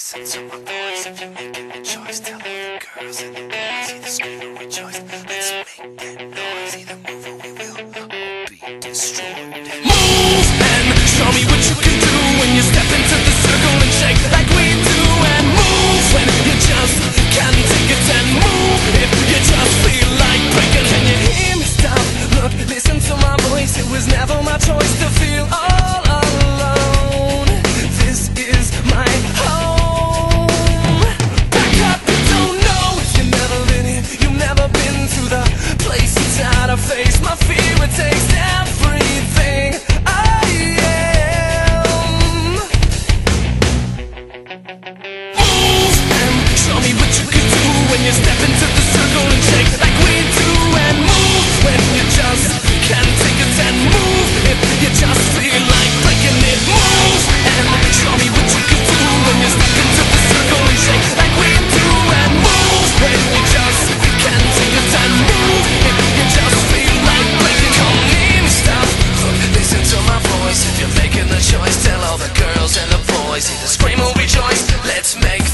Listen to my voice if you're making a choice. Tell all the girls in the world, see the screen and rejoice. Let's make Scream or rejoice, let's make